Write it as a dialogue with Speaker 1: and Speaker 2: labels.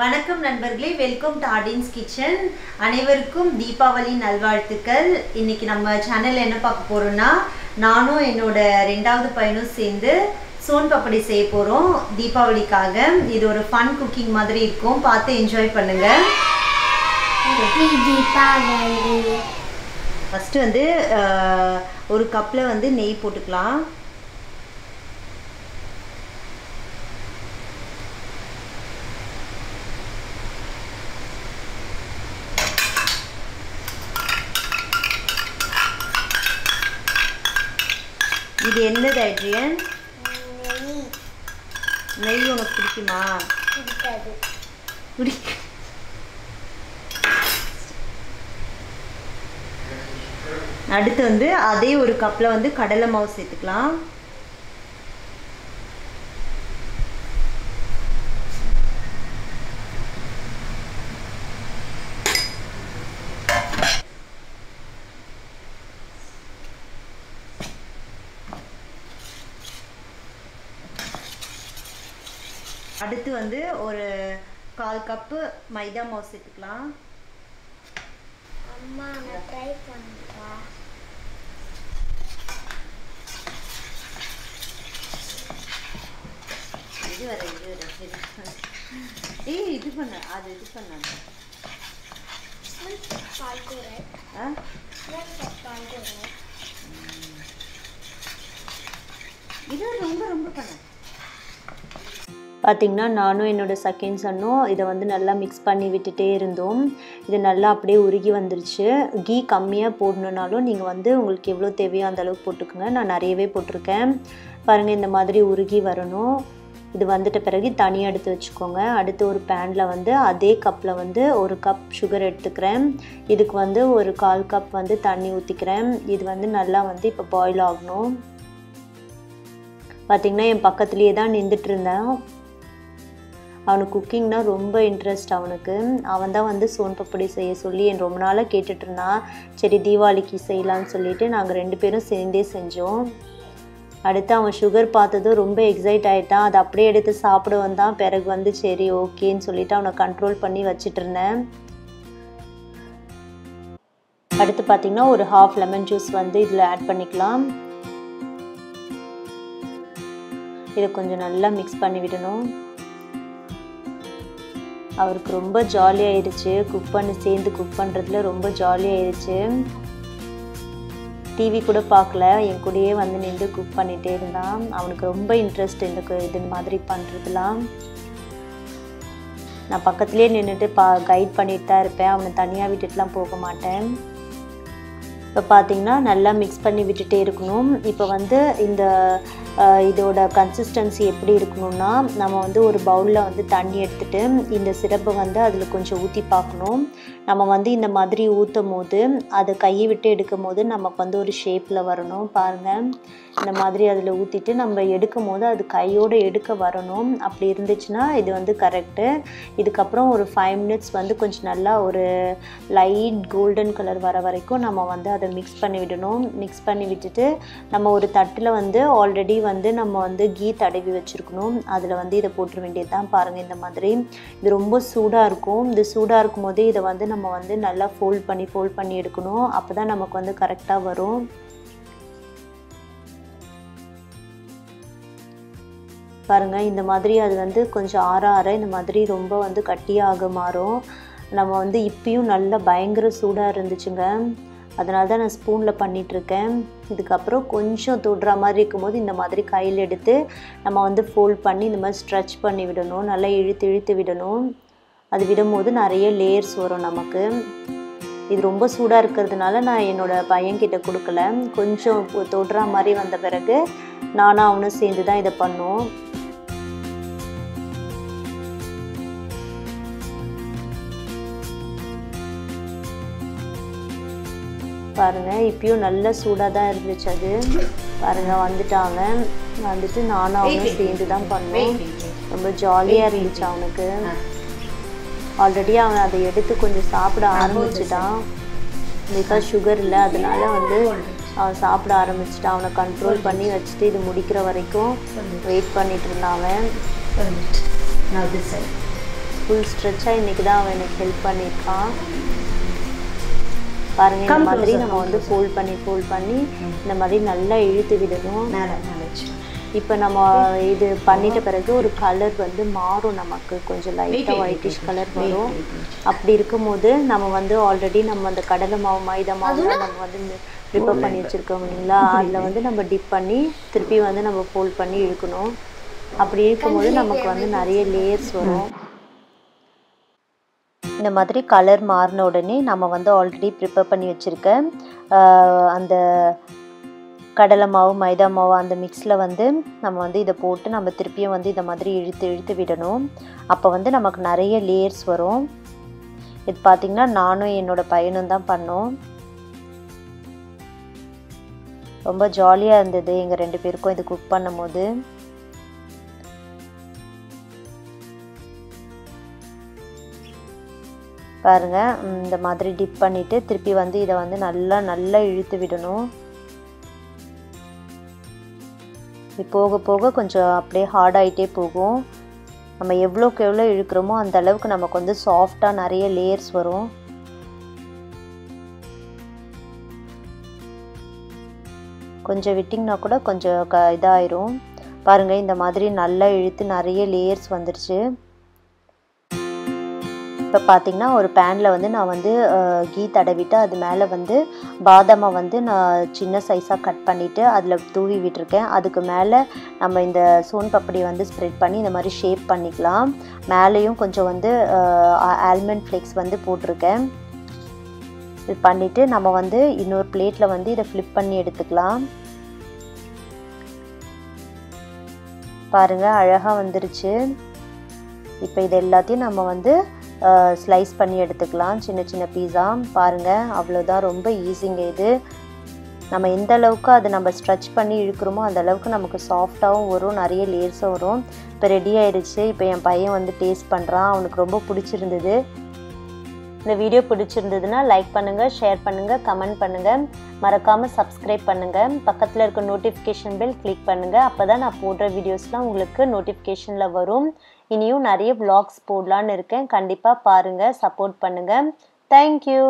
Speaker 1: வணக்கம் நண்பர்களே welcome to audience kitchen அனைவருக்கும் தீபாவளி நல்வாழ்த்துக்கள். இன்னைக்கு நம்ம சேனல்ல என்ன பார்க்க போறோம்னா நானும் என்னோட ரெண்டாவது பையனும் சேர்ந்து சோன் பப்படி செய்ய போறோம் தீபாவளிக்காக. இது ஒரு ஃபன் குக்கிங் மாதிரி இருக்கும். பார்த்து என்ஜாய் பண்ணுங்க.
Speaker 2: தீபாவளி.
Speaker 1: ஃபஸ்ட்டு வந்து ஒரு கப்பில் வந்து நெய் போட்டுக்கலாம். இது என்னது ஐட்ரியன்
Speaker 2: நெய்
Speaker 1: நெய் உனக்கு பிடிக்குமா?
Speaker 2: பிடிக்காது.
Speaker 1: பிடிக்க அடுத்து வந்து அதே ஒரு கப்பில் வந்து கடலை மாவு சேர்த்துக்கலாம். அடுத்து வந்து ஒரு கால் கப்பு மைதா மாவு சேர்த்துக்கலாம்
Speaker 2: அம்மா நான் ட்ரை பண்ணுறா
Speaker 1: இது வர இது வர. ஏய் இது பண்ண அது இது
Speaker 2: பால்கோரை
Speaker 1: இது ரொம்ப ரொம்ப பண்ண. பார்த்திங்கன்னா நானும் என்னோடய செகண்ட் சன்னும் இதை வந்து நல்லா மிக்ஸ் பண்ணி விட்டுட்டே இருந்தோம். இது நல்லா அப்படியே உருகி வந்துருச்சு. கீ கம்மியாக போடணுன்னாலும் நீங்கள் வந்து உங்களுக்கு எவ்வளோ தேவையோ அந்தளவுக்கு போட்டுக்கோங்க. நான் நிறையவே போட்டிருக்கேன். பாருங்கள் இந்த மாதிரி உருகி வரணும். இது வந்துட்ட பிறகு தனியாக எடுத்து வச்சுக்கோங்க. அடுத்து ஒரு பேனில் வந்து அதே கப்பில் வந்து ஒரு கப் சுகர் எடுத்துக்கிறேன். இதுக்கு வந்து ஒரு கால் கப் வந்து தண்ணி ஊற்றிக்கிறேன் இது வந்து நல்லா வந்து இப்போ பாயில் ஆகணும். பார்த்திங்கன்னா என் பக்கத்துலேயே தான் நின்றுட்டு இருந்தேன். அவனுக்கு குக்கிங்னா ரொம்ப இன்ட்ரெஸ்ட் அவனுக்கு. அவன் தான் வந்து சோன் பப்படி செய்ய சொல்லி என் ரொம்ப நாளாக கேட்டுட்ருந்தான் சரி தீபாவளிக்கு செய்யலான்னு சொல்லிவிட்டு நாங்கள் ரெண்டு பேரும் சேர்ந்தே செஞ்சோம். அடுத்து அவன் சுகர் பார்த்ததும் ரொம்ப எக்ஸைட் ஆகிட்டான் அதை அப்படியே எடுத்து சாப்பிட வந்தான் பிறகு வந்து சரி ஓகேன்னு சொல்லிவிட்டு அவனை கண்ட்ரோல் பண்ணி வச்சிட்டு இருந்தேன். அடுத்து பார்த்திங்கன்னா ஒரு ஹாஃப் லெமன் ஜூஸ் வந்து இதில் ஆட் பண்ணிக்கலாம். இதை கொஞ்சம் நல்லா மிக்ஸ் பண்ணி விடணும். அவருக்கு ரொம்ப ஜாலியாகிடுச்சு குக் பண்ணி சேர்ந்து குக் பண்ணுறதுல ரொம்ப ஜாலியாகிடுச்சு டிவி கூட பார்க்கல. என் கூடயே வந்து நின்று குக் பண்ணிகிட்டே இருந்தான். அவனுக்கு ரொம்ப இன்ட்ரெஸ்ட் இந்த இது மாதிரி பண்ணுறதுலாம் நான் பக்கத்துலேயே நின்றுட்டு பா கைட் பண்ணிட்டு தான் இருப்பேன். அவனை தனியாக விட்டுட்டுலாம் போக மாட்டேன். இப்போ பார்த்திங்கன்னா நல்லா மிக்ஸ் பண்ணி விட்டுட்டே இருக்கணும். இப்போ வந்து இந்த இதோட கன்சிஸ்டன்சி எப்படி இருக்கணும்னா நம்ம வந்து ஒரு பவுலில் வந்து தண்ணி எடுத்துட்டு இந்த சிரப்பை வந்து அதில் கொஞ்சம் ஊற்றி பார்க்கணும். நம்ம வந்து இந்த மாதிரி ஊற்றும் போது அதை கையை விட்டு எடுக்கும் போது நமக்கு வந்து ஒரு ஷேப்பில் வரணும். பாருங்கள் இந்த மாதிரி அதில் ஊற்றிட்டு நம்ம எடுக்கும் போது அது கையோடு எடுக்க வரணும். அப்படி இருந்துச்சுன்னா இது வந்து கரெக்டு இதுக்கப்புறம் ஒரு ஃபைவ் மினிட்ஸ் வந்து கொஞ்சம் நல்லா ஒரு லைட் கோல்டன் கலர் வர வரைக்கும் நம்ம வந்து அதை மிக்ஸ் பண்ணி விடணும். மிக்ஸ் பண்ணி விட்டுட்டு நம்ம ஒரு தட்டில் வந்து ஆல்ரெடி வந்து நம்ம வந்து கீ தடவி வச்சுருக்கணும். அதில் வந்து இதை போட்டுற வேண்டியது தான் பாருங்கள் இந்த மாதிரி. இது ரொம்ப சூடாக இருக்கும். இது சூடாக இருக்கும் போதே இதை வந்து நம்ம வந்து நல்லா ஃபோல்ட் பண்ணி ஃபோல்ட் பண்ணி எடுக்கணும். அப்போ தான் நமக்கு வந்து கரெக்டாக வரும். பாருங்கள் இந்த மாதிரி அது வந்து கொஞ்சம் ஆற ஆற இந்த மாதிரி ரொம்ப வந்து கட்டியாக மாறும். நம்ம வந்து இப்பயும் நல்லா பயங்கர சூடாக இருந்துச்சுங்க. அதனால தான் நான் ஸ்பூனில் பண்ணிகிட்ருக்கேன் இதுக்கப்புறம் கொஞ்சம் தொடுற மாதிரி இருக்கும்போது இந்த மாதிரி கையில் எடுத்து நம்ம வந்து ஃபோல்ட் பண்ணி இந்த மாதிரி ஸ்ட்ரெச் பண்ணி விடணும். நல்லா இழுத்து இழுத்து விடணும். அது விடும்போது நிறைய லேயர்ஸ் வரும் நமக்கு. இது ரொம்ப சூடாக இருக்கிறதுனால நான் என்னோடய பையன்கிட்ட கொடுக்கல. கொஞ்சம் தொடுற மாதிரி வந்த பிறகு நானும் அவனும் சேர்ந்து தான் இதை பண்ணோம். பாருங்க இப்பயும் நல்ல சூடாக தான் இருந்துச்சு அது. பாருங்க வந்துட்டாங்க. வந்துட்டு நானும் அவனும் சேர்ந்து தான் பண்ணோம். ரொம்ப ஜாலியாக இருந்துச்சு அவனுக்கு. ஆல்ரெடி அவன் அதை எடுத்து கொஞ்சம் சாப்பிட ஆரம்பிச்சிட்டான். பிகாஸ் சுகர் இல்லை அதனால வந்து அவன் சாப்பிட ஆரம்பிச்சிட்டான். அவனை கண்ட்ரோல் பண்ணி வச்சுட்டு இது முடிக்கிற வரைக்கும் வெயிட் பண்ணிட்டு இருந்தான் அவன். ஃபுல் ஸ்ட்ரெச்சாக இன்றைக்கி தான் அவன் எனக்கு ஹெல்ப் பண்ணியிருக்கான். பாருங்க இந்த மாதிரி நம்ம வந்து ஃபோல்ட் பண்ணி ஃபோல்ட் பண்ணி இந்த மாதிரி நல்லா இழுத்து விடணும். இப்போ நம்ம இது பண்ணிட்ட பிறகு ஒரு கலர் வந்து மாறும் நமக்கு. கொஞ்சம் லைட்டாக ஒயிட்டிஷ் கலர் வரும். அப்படி இருக்கும்போது நம்ம வந்து ஆல்ரெடி நம்ம அந்த கடலை மாவு மைதா மாவுலாம் நம்ம வந்து ப்ரிப்பேர் பண்ணி வச்சுருக்கோம் இல்லைங்களா? அதில் வந்து நம்ம டிப் பண்ணி திருப்பி வந்து நம்ம ஃபோல்ட் பண்ணி இழுக்கணும். அப்படி இருக்கும்போது நமக்கு வந்து நிறைய லேயர்ஸ் வரும். இந்த மாதிரி கலர் மாறின உடனே நம்ம வந்து ஆல்ரெடி ப்ரிப்பேர் பண்ணி வச்சுருக்க அந்த கடலை மாவு மைதா மாவு அந்த மிக்ஸில் வந்து நம்ம வந்து இதை போட்டு நம்ம திருப்பியும் வந்து இதை மாதிரி இழுத்து இழுத்து விடணும். அப்போ வந்து நமக்கு நிறைய லேயர்ஸ் வரும். இது பார்த்திங்கன்னா நானும் என்னோடய பையனும் தான் பண்ணோம். ரொம்ப ஜாலியாக இருந்தது. எங்கள் ரெண்டு பேருக்கும் இது குக் பண்ணும்போது பாருங்கள் இந்த மாதிரி டிப் பண்ணிவிட்டு திருப்பி வந்து இதை வந்து நல்லா நல்லா இழுத்து விடணும். போக போக கொஞ்சம் அப்படியே ஹார்டாகிட்டே போகும். நம்ம எவ்வளோக்கு எவ்வளோ இழுக்கிறோமோ அந்த அளவுக்கு நமக்கு வந்து சாஃப்டாக நிறைய லேயர்ஸ் வரும். கொஞ்சம் விட்டிங்கன்னா கூட கொஞ்சம் க இதாயிரும். பாருங்கள் இந்த மாதிரி நல்லா இழுத்து நிறைய லேயர்ஸ் வந்துருச்சு. இப்போ பார்த்திங்கன்னா ஒரு பேனில் வந்து நான் வந்து கீ தடவிட்டு அது மேலே வந்து பாதாமை வந்து நான் சின்ன சைஸாக கட் பண்ணிவிட்டு அதில் தூவி விட்டுருக்கேன். அதுக்கு மேலே நம்ம இந்த சோன் பப்படி வந்து ஸ்ப்ரெட் பண்ணி இந்த மாதிரி ஷேப் பண்ணிக்கலாம். மேலேயும் கொஞ்சம் வந்து ஆல்மண்ட் ஃப்ளேக்ஸ் வந்து போட்டிருக்கேன். இது பண்ணிவிட்டு நம்ம வந்து இன்னொரு பிளேட்டில் வந்து இதை ஃப்ளிப் பண்ணி எடுத்துக்கலாம். பாருங்கள் அழகாக வந்துருச்சு. இப்போ இது எல்லாத்தையும் நம்ம வந்து ஸ்லைஸ் பண்ணி எடுத்துக்கலாம். சின்ன சின்ன பீஸா பாருங்கள் அவ்வளோதான் ரொம்ப ஈஸிங்க இது. நம்ம எந்த அளவுக்கு அதை நம்ம ஸ்ட்ரெச் பண்ணி இழுக்கிறோமோ அந்த அளவுக்கு நமக்கு சாஃப்டாகவும் வரும். நிறைய லேயர்ஸும் வரும். இப்போ ரெடி ஆயிடுச்சு. இப்போ என் பையன் வந்து டேஸ்ட் பண்ணுறான் அவனுக்கு ரொம்ப பிடிச்சிருந்தது. இந்த வீடியோ பிடிச்சிருந்ததுன்னா லைக் பண்ணுங்கள் ஷேர் பண்ணுங்கள் கமெண்ட் பண்ணுங்கள் மறக்காமல் சப்ஸ்கிரைப் பண்ணுங்கள் பக்கத்தில் இருக்க நோட்டிஃபிகேஷன் பெல் கிளிக் பண்ணுங்கள் அப்போ தான் நான் போடுற வீடியோஸ்லாம் உங்களுக்கு நோட்டிஃபிகேஷனில் வரும். இனியும் நிறைய vlogs போடலான்னு இருக்கேன். கண்டிப்பாக பாருங்கள் சப்போர்ட் பண்ணுங்கள் தேங்க்யூ